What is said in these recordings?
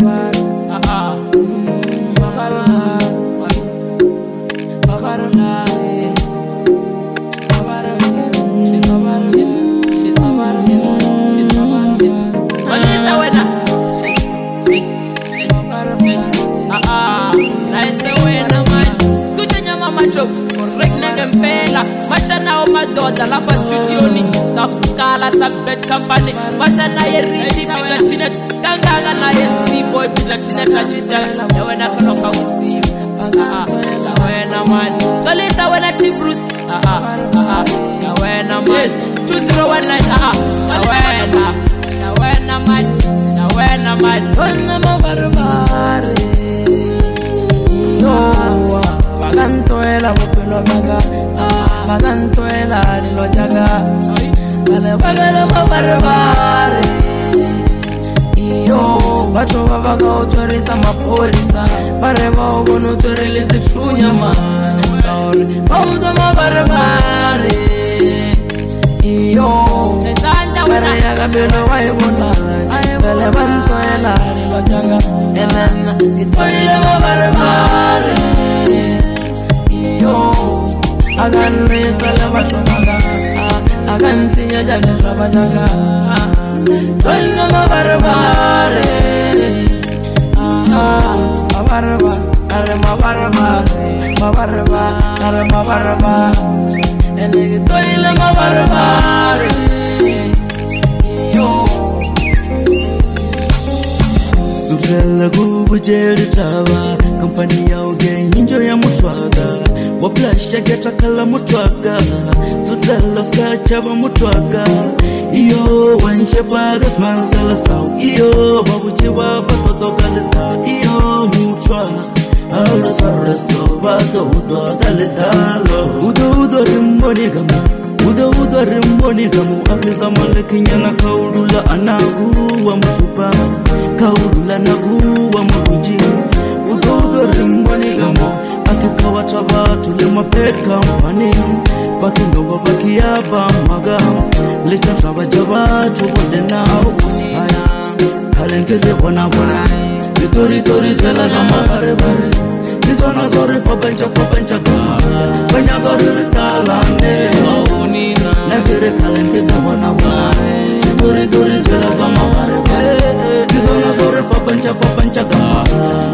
nobody kalasabbet kampane masana yerithi bilathina kangakana yesiboy bilathina thajida yawena khonokha usivu yawena mani xolisa wena tibruce yawena mani 2019 yawena yawena mani yawena mani ona mabaribari yowa bakantoela bophelo baka bakantoela lelo magalama barabare iyo batho ba baka o tshwarisa mapholisa ba re ba o kone o tshwareletse thunyamana kaore ba utswa mabarebare iyo bara ya kabelo wa e bonaa fele ba ntoelare bajanga elena ke toile iyo a ka nne e batho magana akanziya jane zvavanaka toina mavarevare mavareva are mavarevare mavareva are mavareva ende toile mavarevare sufela kubujeli tava kampani yaugeinjo ya mutswaka lashagetakala mutwaga zudaloska chava mutwaga iyo wanjebaga smansalasa iyo babuciva batodogaleta iyo mutwa alosaraso bado udodaletalo udo udo rimbonigamu udo udo rimbonigamu akizamalekinyana kaulula anaguwa mutupa kaulula naguwa mabuji udo udo rimbonigamu mapet kampani bato ndoba bakiya bamaga letaka baja bato bondena kalengeze bonabona itoritorizelaza mabarebare izonazorifabanjafabanjaga banyagaririkalane nagere kalengeze bonabona itoritorizelaza mabarebare izonazorifabanjafabanjaga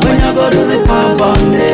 banyagaririkabane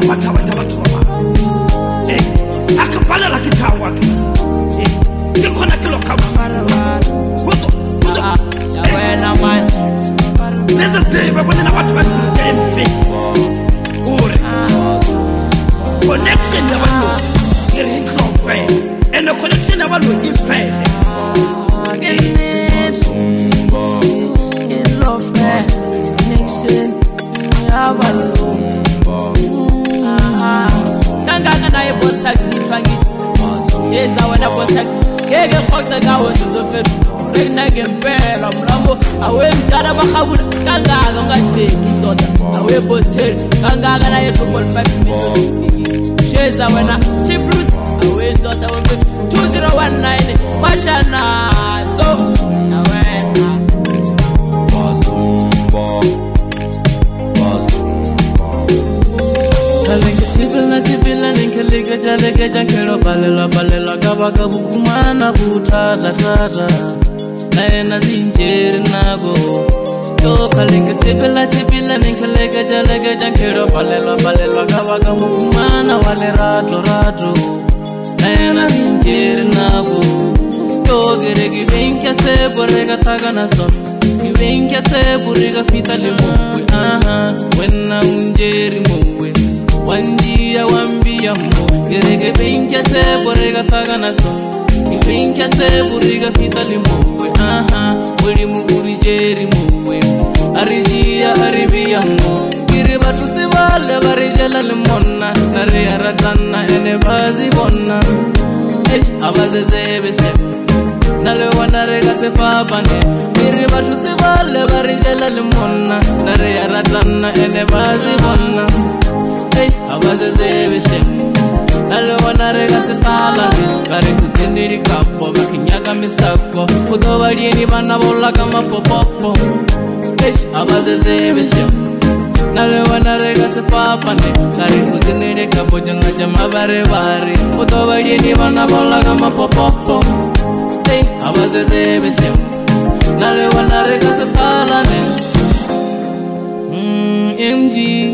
kitawa la ngempoxe kawenzizofeu rinangempela mlambo awe mtshana amarhabule kangaka ungateki ndoda awe bostel kangaka naye football five minutes sheza wena tiplus awe ndoda wefe 2019 mashanazo nawe chandeke chankelo palelwa palelwa kavaka vukumana kutatatata naena zinjeri nako topalengetsepela chepila nenkeleke chaleke chankelo palelwa palelwa kavaka vukumana wa leratorato naena zinjeri nako tokere kivenkya tseporeka thaka na so kivenkya tseporeka fita lemo aha wena unjeri mou wanjia wambia mo gereke penkia seborega thagana so ipenkia seburiga fitali mowe aha weli mugurijeri mowe arijia aribia mo kiri batusi bale barijalali mona nari aratana ene bazi bona abazezebese nalewanarega sefapane iri vathusi vale varijela limona nare yaratana ene vazi vona sei havazezevese alewanarega sesala kare kutenderikapo vakinyaka misako kutovalieni vana volaka mapopopo havazezevese nalewanarega sepapane kare kutenderikapo janga jamavarevari kutovalieni vana volaka mapopopo havazezevese nalewanarega sepalane mm, mg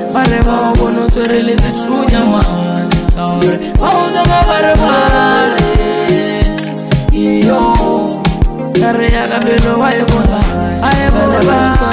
bane ba o bone o tshwere le setlhonya maane tsa gore fa o tsama barebare yo ka re yaka pelo wa e bona a e bone ba